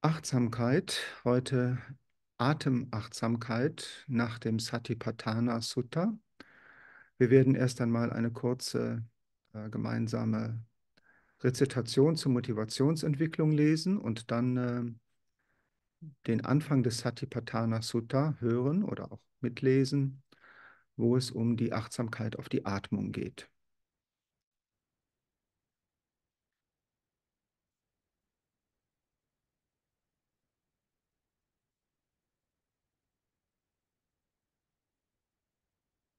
Achtsamkeit, heute Atemachtsamkeit nach dem Satipatthana Sutta. Wir werden erst einmal eine kurze äh, gemeinsame Rezitation zur Motivationsentwicklung lesen und dann äh, den Anfang des Satipatthana Sutta hören oder auch mitlesen, wo es um die Achtsamkeit auf die Atmung geht.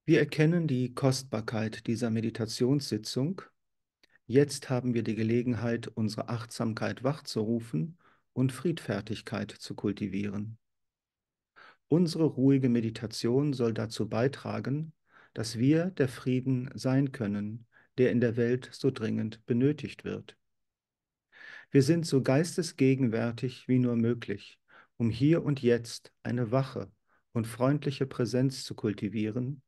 Wir erkennen die Kostbarkeit dieser Meditationssitzung. Jetzt haben wir die Gelegenheit, unsere Achtsamkeit wachzurufen und Friedfertigkeit zu kultivieren. Unsere ruhige Meditation soll dazu beitragen, dass wir der Frieden sein können, der in der Welt so dringend benötigt wird. Wir sind so geistesgegenwärtig wie nur möglich, um hier und jetzt eine wache und freundliche Präsenz zu kultivieren,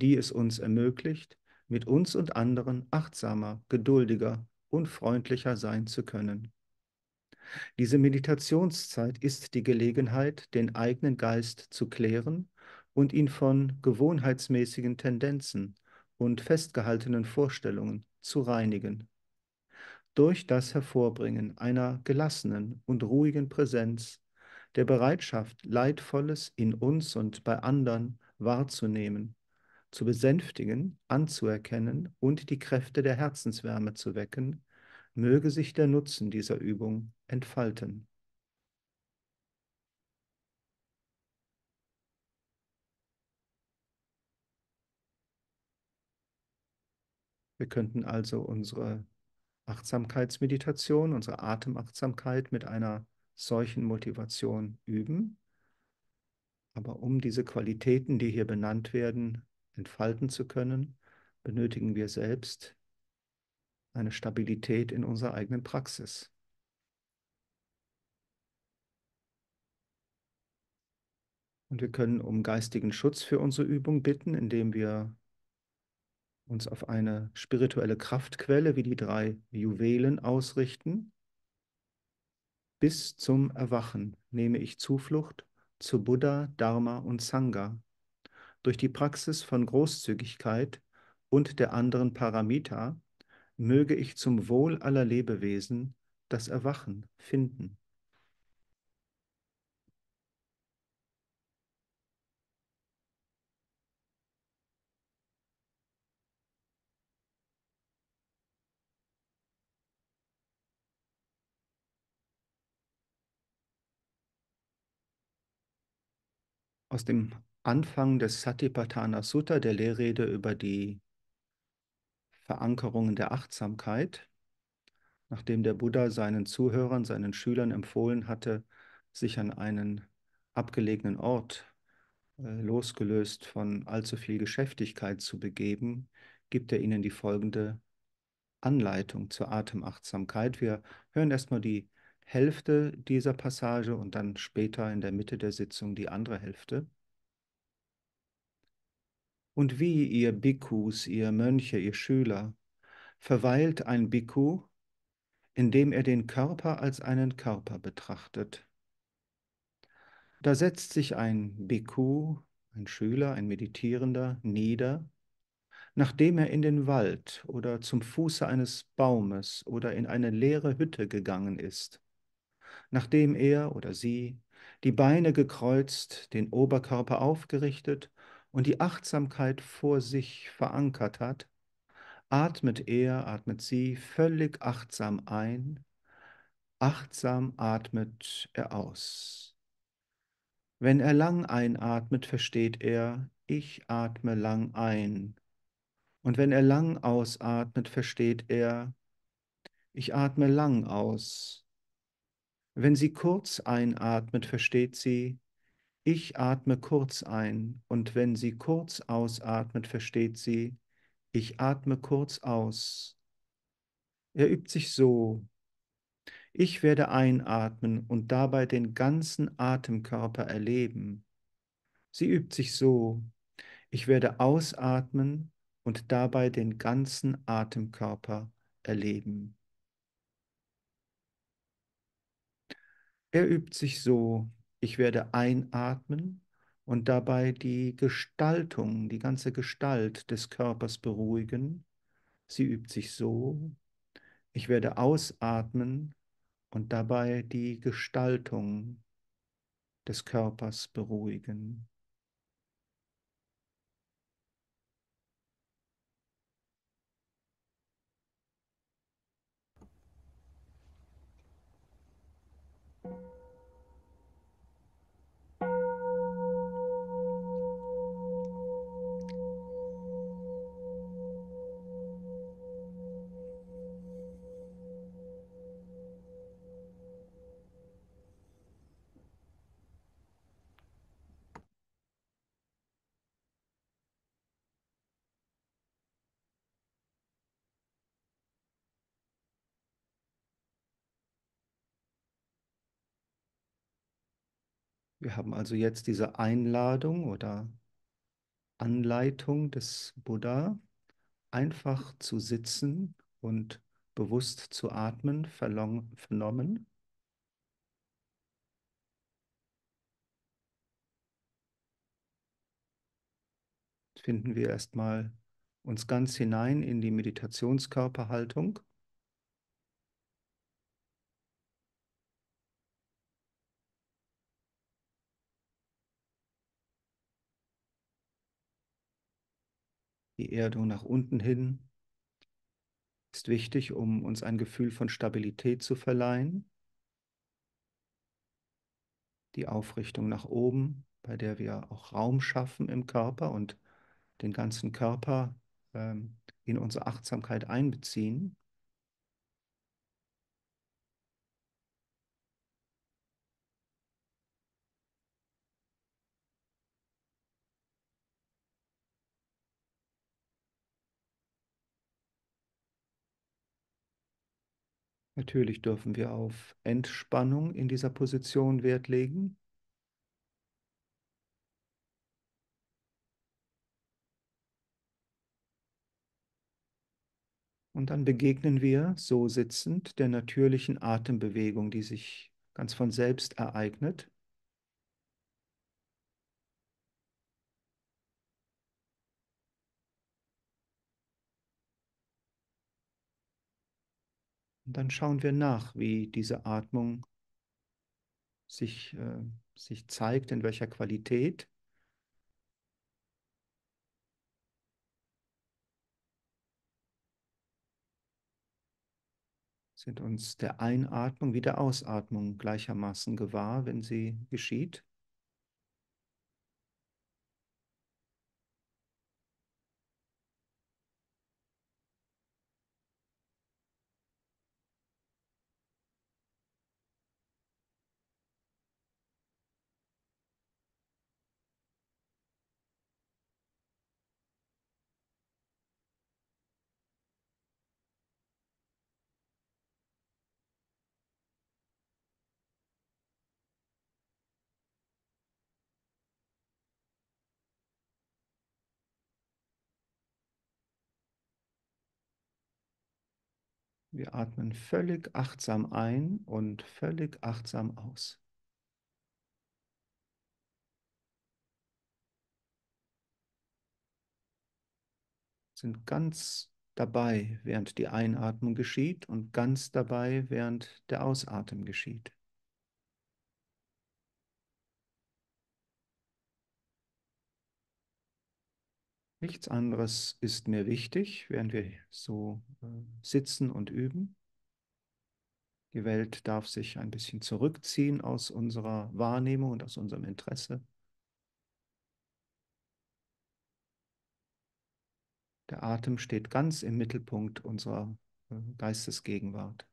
die es uns ermöglicht, mit uns und anderen achtsamer, geduldiger und freundlicher sein zu können. Diese Meditationszeit ist die Gelegenheit, den eigenen Geist zu klären und ihn von gewohnheitsmäßigen Tendenzen und festgehaltenen Vorstellungen zu reinigen. Durch das Hervorbringen einer gelassenen und ruhigen Präsenz, der Bereitschaft, Leidvolles in uns und bei anderen wahrzunehmen, zu besänftigen, anzuerkennen und die Kräfte der Herzenswärme zu wecken, möge sich der Nutzen dieser Übung entfalten. Wir könnten also unsere Achtsamkeitsmeditation, unsere Atemachtsamkeit mit einer solchen Motivation üben. Aber um diese Qualitäten, die hier benannt werden, entfalten zu können, benötigen wir selbst eine Stabilität in unserer eigenen Praxis. Und wir können um geistigen Schutz für unsere Übung bitten, indem wir uns auf eine spirituelle Kraftquelle wie die drei Juwelen ausrichten. Bis zum Erwachen nehme ich Zuflucht zu Buddha, Dharma und Sangha. Durch die Praxis von Großzügigkeit und der anderen Paramita möge ich zum Wohl aller Lebewesen das Erwachen finden. Aus dem Anfang des Satipatthana Sutta, der Lehrrede über die Verankerungen der Achtsamkeit, nachdem der Buddha seinen Zuhörern, seinen Schülern empfohlen hatte, sich an einen abgelegenen Ort, äh, losgelöst von allzu viel Geschäftigkeit zu begeben, gibt er ihnen die folgende Anleitung zur Atemachtsamkeit. Wir hören erstmal die Hälfte dieser Passage und dann später in der Mitte der Sitzung die andere Hälfte. Und wie ihr Bhikkhus, ihr Mönche, ihr Schüler, verweilt ein Bhikkhu, indem er den Körper als einen Körper betrachtet. Da setzt sich ein Bhikkhu, ein Schüler, ein Meditierender, nieder, nachdem er in den Wald oder zum Fuße eines Baumes oder in eine leere Hütte gegangen ist, nachdem er oder sie die Beine gekreuzt, den Oberkörper aufgerichtet und die Achtsamkeit vor sich verankert hat, atmet er, atmet sie völlig achtsam ein, achtsam atmet er aus. Wenn er lang einatmet, versteht er, ich atme lang ein. Und wenn er lang ausatmet, versteht er, ich atme lang aus. Wenn sie kurz einatmet, versteht sie, ich atme kurz ein. Und wenn sie kurz ausatmet, versteht sie, ich atme kurz aus. Er übt sich so, ich werde einatmen und dabei den ganzen Atemkörper erleben. Sie übt sich so. Ich werde ausatmen und dabei den ganzen Atemkörper erleben. Er übt sich so, ich werde einatmen und dabei die Gestaltung, die ganze Gestalt des Körpers beruhigen. Sie übt sich so, ich werde ausatmen und dabei die Gestaltung des Körpers beruhigen. Wir haben also jetzt diese Einladung oder Anleitung des Buddha, einfach zu sitzen und bewusst zu atmen, vernommen. Finden wir erstmal uns ganz hinein in die Meditationskörperhaltung. Die Erdung nach unten hin ist wichtig, um uns ein Gefühl von Stabilität zu verleihen. Die Aufrichtung nach oben, bei der wir auch Raum schaffen im Körper und den ganzen Körper ähm, in unsere Achtsamkeit einbeziehen. Natürlich dürfen wir auf Entspannung in dieser Position Wert legen. Und dann begegnen wir, so sitzend, der natürlichen Atembewegung, die sich ganz von selbst ereignet. Und dann schauen wir nach, wie diese Atmung sich, äh, sich zeigt, in welcher Qualität. Sind uns der Einatmung wie der Ausatmung gleichermaßen gewahr, wenn sie geschieht. Wir atmen völlig achtsam ein und völlig achtsam aus. Sind ganz dabei, während die Einatmung geschieht und ganz dabei, während der Ausatmen geschieht. Nichts anderes ist mir wichtig, während wir so äh, sitzen und üben. Die Welt darf sich ein bisschen zurückziehen aus unserer Wahrnehmung und aus unserem Interesse. Der Atem steht ganz im Mittelpunkt unserer äh, Geistesgegenwart.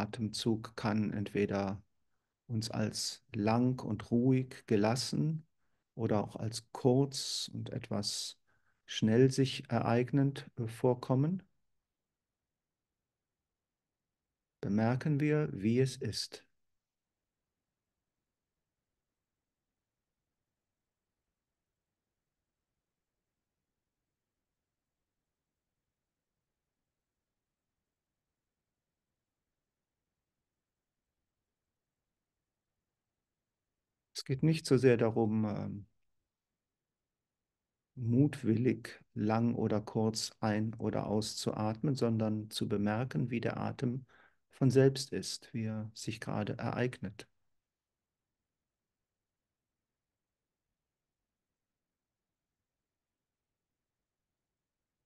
Atemzug kann entweder uns als lang und ruhig gelassen oder auch als kurz und etwas schnell sich ereignend äh, vorkommen, bemerken wir, wie es ist. Geht nicht so sehr darum, ähm, mutwillig lang oder kurz ein- oder auszuatmen, sondern zu bemerken, wie der Atem von selbst ist, wie er sich gerade ereignet.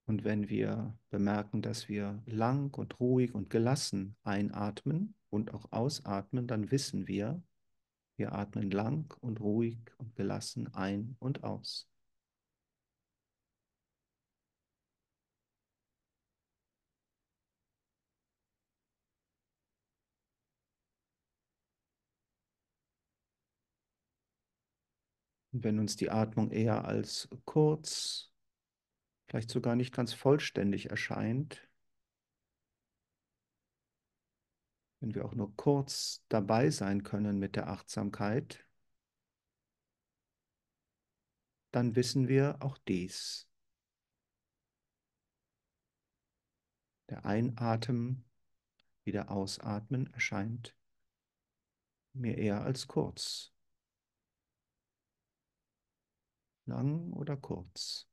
Und wenn wir bemerken, dass wir lang und ruhig und gelassen einatmen und auch ausatmen, dann wissen wir, wir atmen lang und ruhig und gelassen ein und aus. Und wenn uns die Atmung eher als kurz, vielleicht sogar nicht ganz vollständig erscheint, wenn wir auch nur kurz dabei sein können mit der Achtsamkeit, dann wissen wir auch dies. Der Einatmen wie der Ausatmen erscheint mir eher als kurz. Lang oder kurz.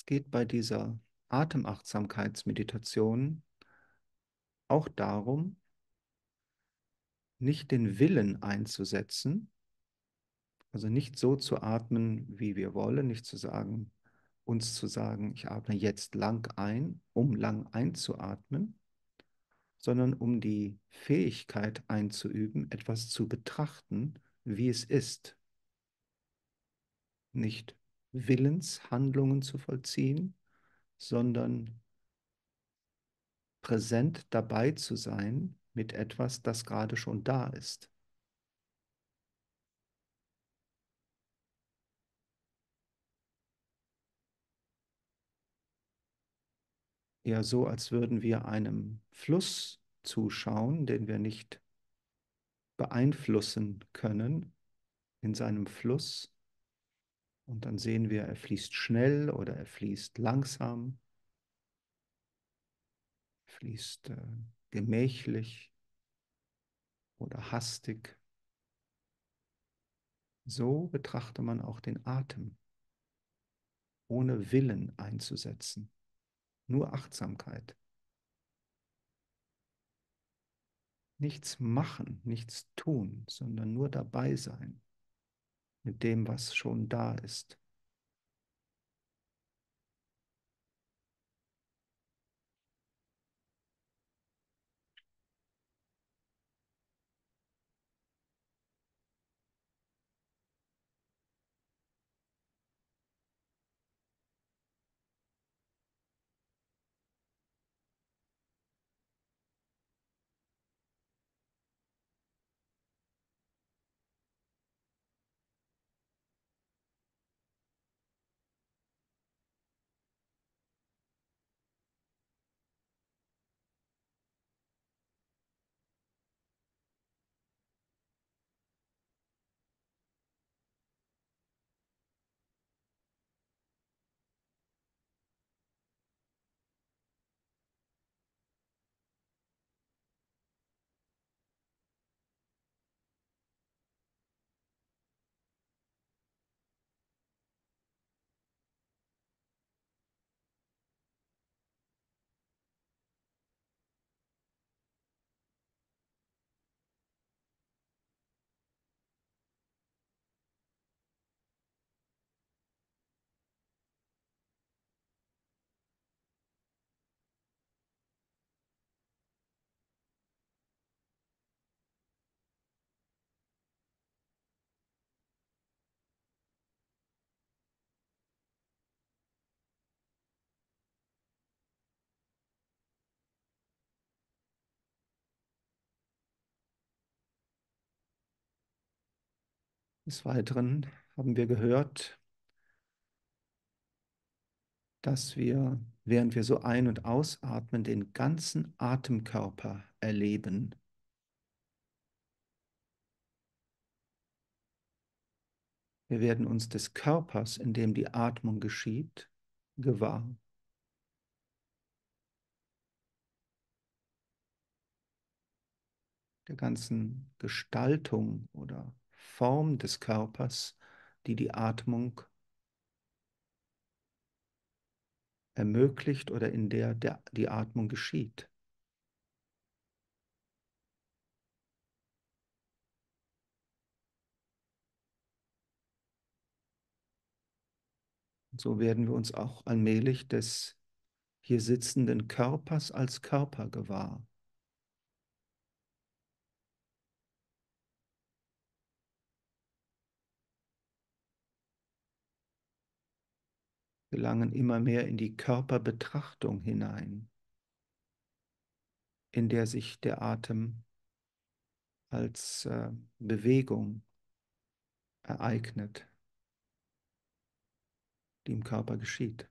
Es geht bei dieser Atemachtsamkeitsmeditation auch darum, nicht den Willen einzusetzen, also nicht so zu atmen, wie wir wollen, nicht zu sagen, uns zu sagen, ich atme jetzt lang ein, um lang einzuatmen, sondern um die Fähigkeit einzuüben, etwas zu betrachten, wie es ist. Nicht Willenshandlungen zu vollziehen, sondern präsent dabei zu sein mit etwas, das gerade schon da ist. Eher so, als würden wir einem Fluss zuschauen, den wir nicht beeinflussen können in seinem Fluss. Und dann sehen wir, er fließt schnell oder er fließt langsam, fließt äh, gemächlich oder hastig. So betrachte man auch den Atem, ohne Willen einzusetzen, nur Achtsamkeit. Nichts machen, nichts tun, sondern nur dabei sein mit dem, was schon da ist. Des Weiteren haben wir gehört, dass wir, während wir so ein- und ausatmen, den ganzen Atemkörper erleben. Wir werden uns des Körpers, in dem die Atmung geschieht, gewahr. Der ganzen Gestaltung oder Form des Körpers, die die Atmung ermöglicht oder in der, der die Atmung geschieht. So werden wir uns auch allmählich des hier sitzenden Körpers als Körper gewahr. Gelangen immer mehr in die Körperbetrachtung hinein, in der sich der Atem als äh, Bewegung ereignet, die im Körper geschieht.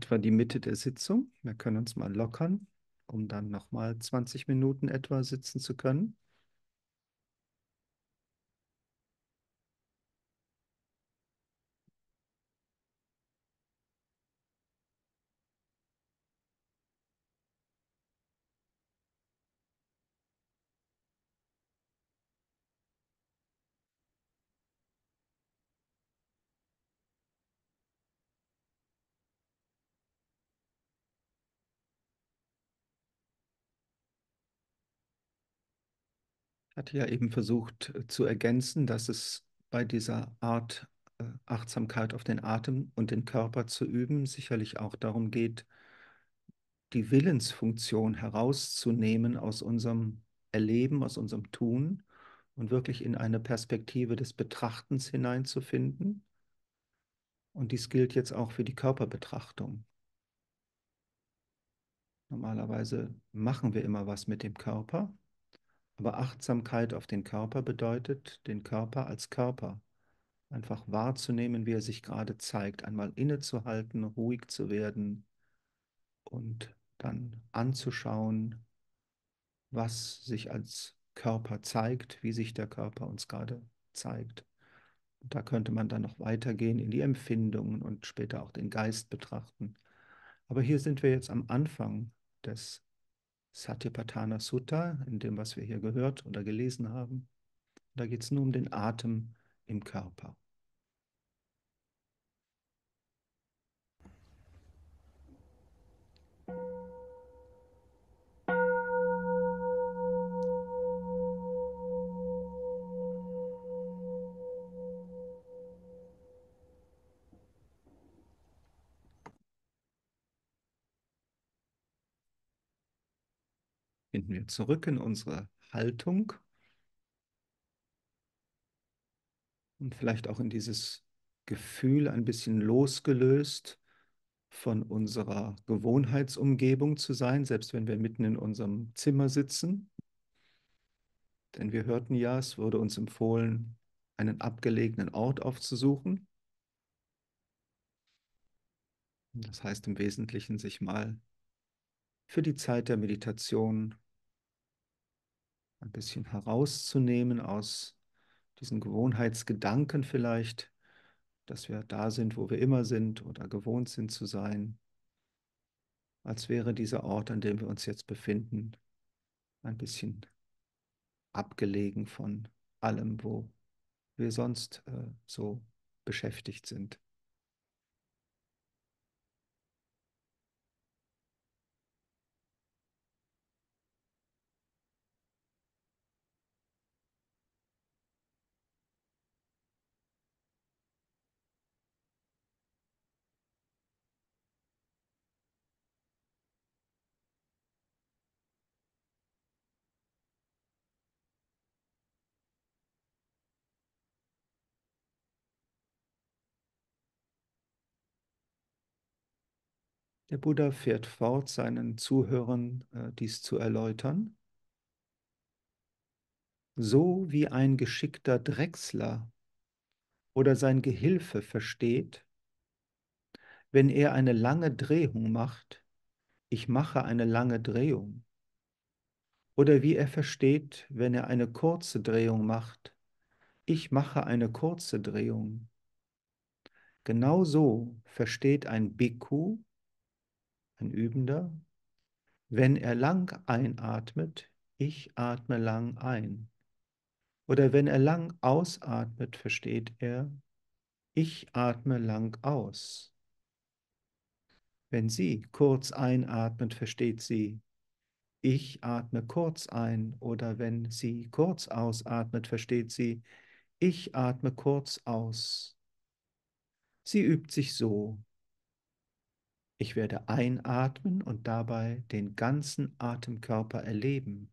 Etwa die Mitte der Sitzung. Wir können uns mal lockern, um dann nochmal 20 Minuten etwa sitzen zu können. Hatte ja eben versucht äh, zu ergänzen, dass es bei dieser Art äh, Achtsamkeit auf den Atem und den Körper zu üben sicherlich auch darum geht, die Willensfunktion herauszunehmen aus unserem Erleben, aus unserem Tun und wirklich in eine Perspektive des Betrachtens hineinzufinden. Und dies gilt jetzt auch für die Körperbetrachtung. Normalerweise machen wir immer was mit dem Körper, aber Achtsamkeit auf den Körper bedeutet, den Körper als Körper einfach wahrzunehmen, wie er sich gerade zeigt, einmal innezuhalten, ruhig zu werden und dann anzuschauen, was sich als Körper zeigt, wie sich der Körper uns gerade zeigt. Da könnte man dann noch weitergehen in die Empfindungen und später auch den Geist betrachten. Aber hier sind wir jetzt am Anfang des Satipatthana Sutta, in dem, was wir hier gehört oder gelesen haben. Da geht es nur um den Atem im Körper. Finden wir zurück in unsere Haltung und vielleicht auch in dieses Gefühl ein bisschen losgelöst von unserer Gewohnheitsumgebung zu sein, selbst wenn wir mitten in unserem Zimmer sitzen. Denn wir hörten ja, es wurde uns empfohlen, einen abgelegenen Ort aufzusuchen. Das heißt im Wesentlichen, sich mal für die Zeit der Meditation ein bisschen herauszunehmen aus diesen Gewohnheitsgedanken vielleicht, dass wir da sind, wo wir immer sind oder gewohnt sind zu sein, als wäre dieser Ort, an dem wir uns jetzt befinden, ein bisschen abgelegen von allem, wo wir sonst äh, so beschäftigt sind. Der Buddha fährt fort, seinen Zuhörern äh, dies zu erläutern. So wie ein geschickter Drechsler oder sein Gehilfe versteht, wenn er eine lange Drehung macht, ich mache eine lange Drehung. Oder wie er versteht, wenn er eine kurze Drehung macht, ich mache eine kurze Drehung. Genauso versteht ein Bhikkhu ein Übender, wenn er lang einatmet, ich atme lang ein. Oder wenn er lang ausatmet, versteht er, ich atme lang aus. Wenn sie kurz einatmet, versteht sie, ich atme kurz ein. Oder wenn sie kurz ausatmet, versteht sie, ich atme kurz aus. Sie übt sich so, ich werde einatmen und dabei den ganzen Atemkörper erleben.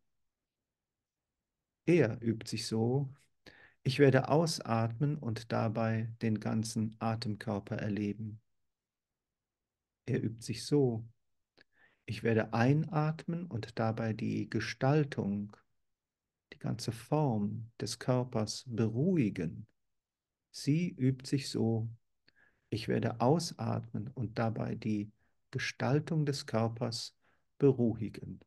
Er übt sich so, ich werde ausatmen und dabei den ganzen Atemkörper erleben. Er übt sich so, ich werde einatmen und dabei die Gestaltung, die ganze Form des Körpers beruhigen. Sie übt sich so, ich werde ausatmen und dabei die Gestaltung des Körpers beruhigen.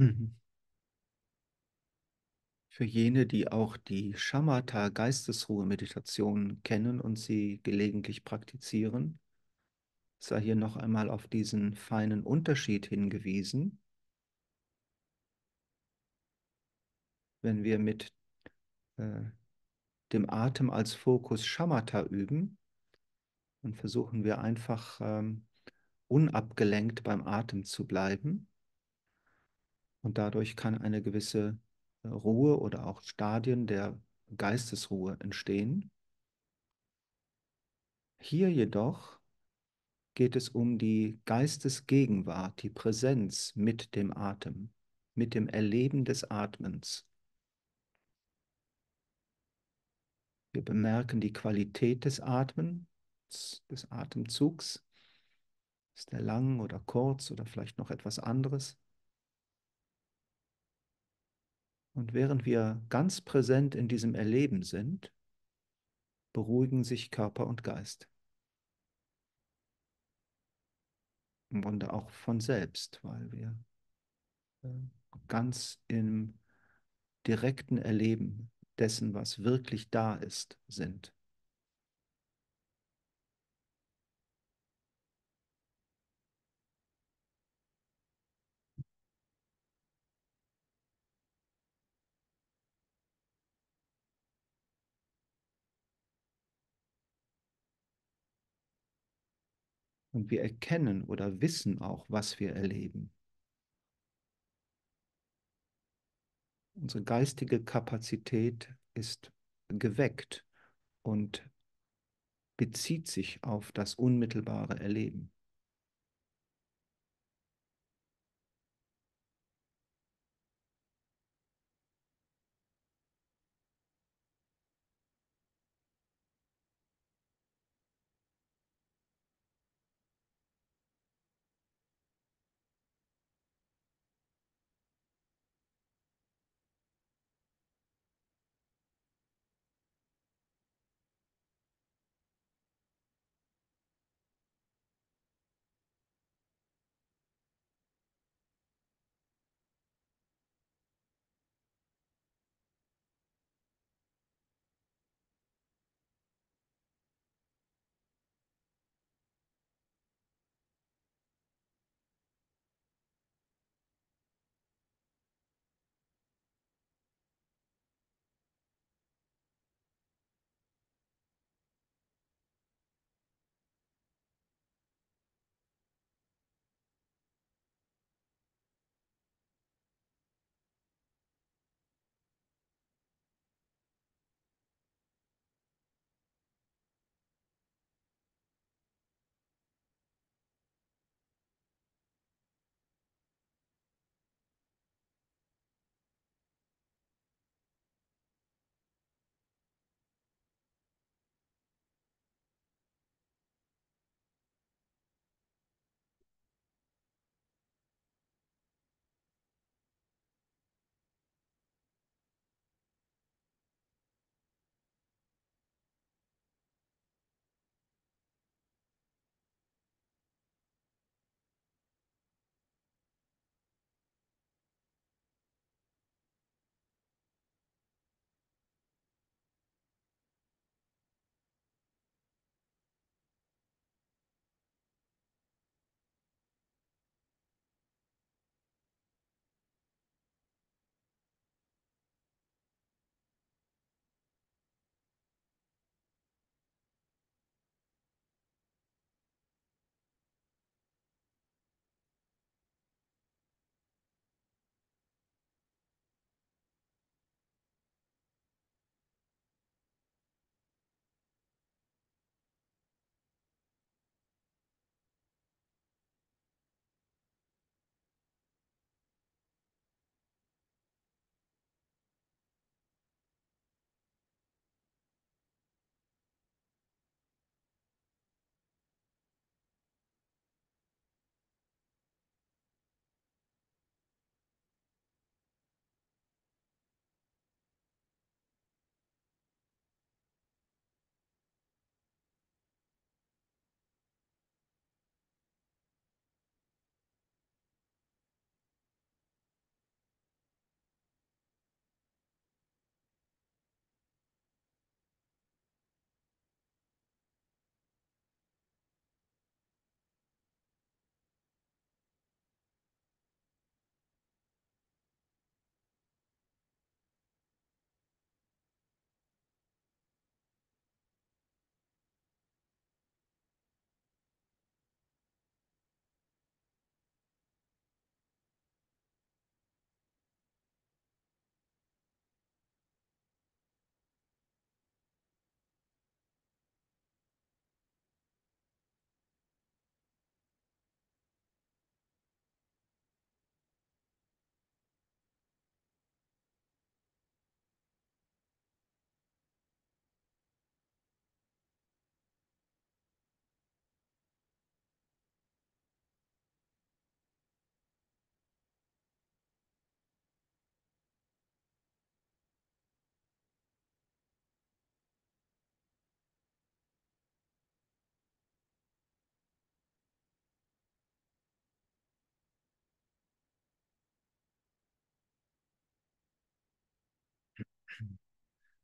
Mhm. Für jene, die auch die Shamatha Geistesruhe-Meditation kennen und sie gelegentlich praktizieren, sei hier noch einmal auf diesen feinen Unterschied hingewiesen. Wenn wir mit äh, dem Atem als Fokus Shamatha üben, dann versuchen wir einfach ähm, unabgelenkt beim Atem zu bleiben. Und dadurch kann eine gewisse äh, Ruhe oder auch Stadien der Geistesruhe entstehen. Hier jedoch geht es um die Geistesgegenwart, die Präsenz mit dem Atem, mit dem Erleben des Atmens. Wir bemerken die Qualität des Atmens, des Atemzugs. Ist er lang oder kurz oder vielleicht noch etwas anderes? Und während wir ganz präsent in diesem Erleben sind, beruhigen sich Körper und Geist. Im Grunde auch von selbst, weil wir äh, ganz im direkten Erleben dessen, was wirklich da ist, sind. Und wir erkennen oder wissen auch, was wir erleben. Unsere geistige Kapazität ist geweckt und bezieht sich auf das unmittelbare Erleben.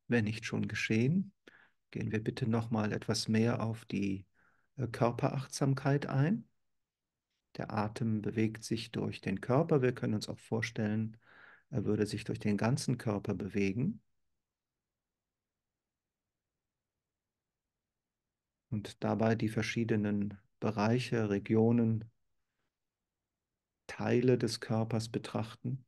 Wenn nicht schon geschehen, gehen wir bitte noch mal etwas mehr auf die äh, Körperachtsamkeit ein. Der Atem bewegt sich durch den Körper. Wir können uns auch vorstellen, er würde sich durch den ganzen Körper bewegen. Und dabei die verschiedenen Bereiche, Regionen, Teile des Körpers betrachten.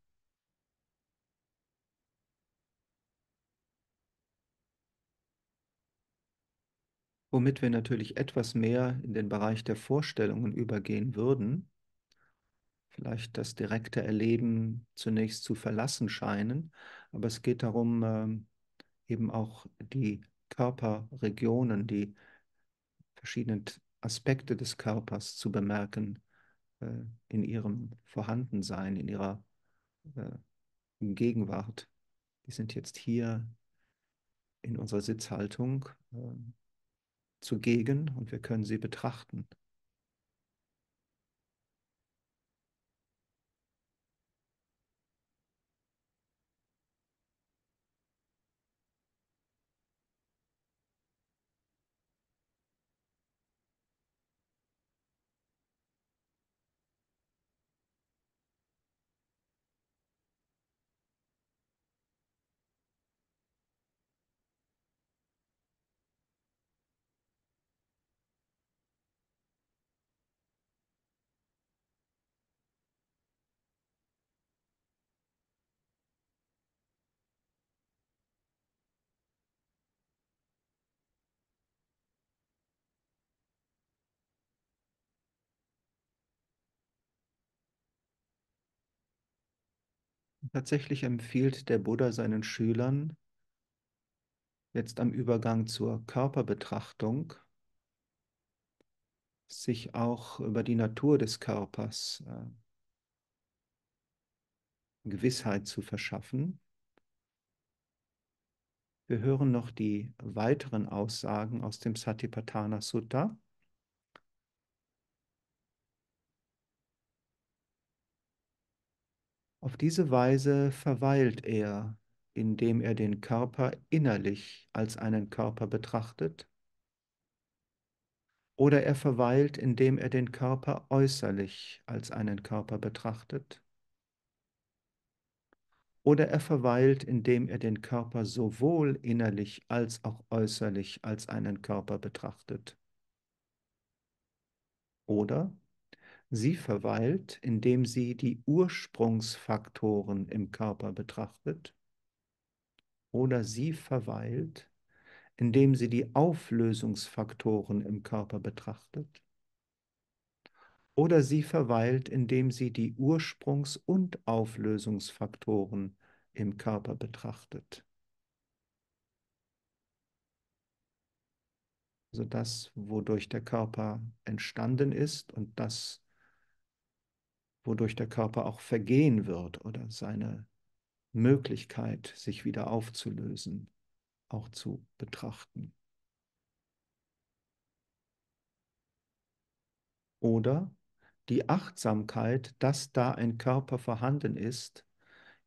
Womit wir natürlich etwas mehr in den Bereich der Vorstellungen übergehen würden, vielleicht das direkte Erleben zunächst zu verlassen scheinen, aber es geht darum, ähm, eben auch die Körperregionen, die verschiedenen Aspekte des Körpers zu bemerken äh, in ihrem Vorhandensein, in ihrer äh, Gegenwart. Die sind jetzt hier in unserer Sitzhaltung ähm, zugegen und wir können sie betrachten. Tatsächlich empfiehlt der Buddha seinen Schülern jetzt am Übergang zur Körperbetrachtung, sich auch über die Natur des Körpers äh, Gewissheit zu verschaffen. Wir hören noch die weiteren Aussagen aus dem Satipatthana Sutta. Auf diese Weise verweilt er, indem er den Körper innerlich als einen Körper betrachtet, oder er verweilt, indem er den Körper äußerlich als einen Körper betrachtet, oder er verweilt, indem er den Körper sowohl innerlich als auch äußerlich als einen Körper betrachtet. Oder Sie verweilt, indem sie die Ursprungsfaktoren im Körper betrachtet. Oder sie verweilt, indem sie die Auflösungsfaktoren im Körper betrachtet. Oder sie verweilt, indem sie die Ursprungs- und Auflösungsfaktoren im Körper betrachtet. Also das, wodurch der Körper entstanden ist und das, wodurch der Körper auch vergehen wird oder seine Möglichkeit, sich wieder aufzulösen, auch zu betrachten. Oder die Achtsamkeit, dass da ein Körper vorhanden ist,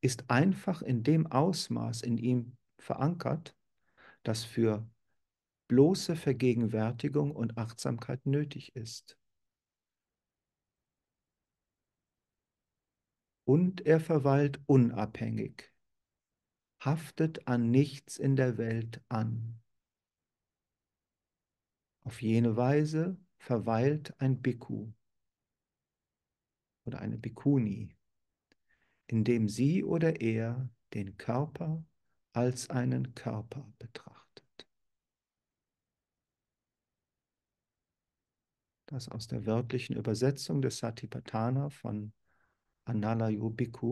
ist einfach in dem Ausmaß in ihm verankert, das für bloße Vergegenwärtigung und Achtsamkeit nötig ist. Und er verweilt unabhängig, haftet an nichts in der Welt an. Auf jene Weise verweilt ein Bhikkhu oder eine Bhikkhuni, indem sie oder er den Körper als einen Körper betrachtet. Das aus der wörtlichen Übersetzung des Satipatthana von Analayo Bhikkhu.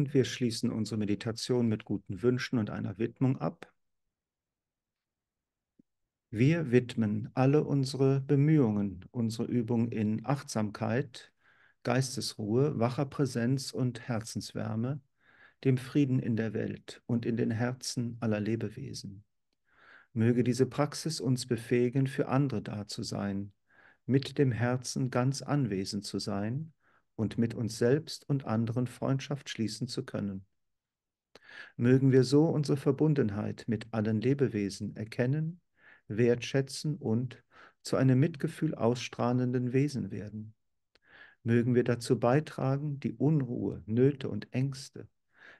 Und wir schließen unsere Meditation mit guten Wünschen und einer Widmung ab. Wir widmen alle unsere Bemühungen, unsere Übung in Achtsamkeit, Geistesruhe, wacher Präsenz und Herzenswärme, dem Frieden in der Welt und in den Herzen aller Lebewesen. Möge diese Praxis uns befähigen, für andere da zu sein, mit dem Herzen ganz anwesend zu sein und mit uns selbst und anderen Freundschaft schließen zu können. Mögen wir so unsere Verbundenheit mit allen Lebewesen erkennen, wertschätzen und zu einem Mitgefühl ausstrahlenden Wesen werden. Mögen wir dazu beitragen, die Unruhe, Nöte und Ängste,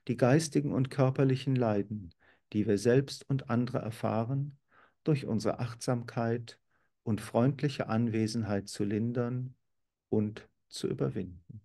die geistigen und körperlichen Leiden, die wir selbst und andere erfahren, durch unsere Achtsamkeit und freundliche Anwesenheit zu lindern und zu überwinden.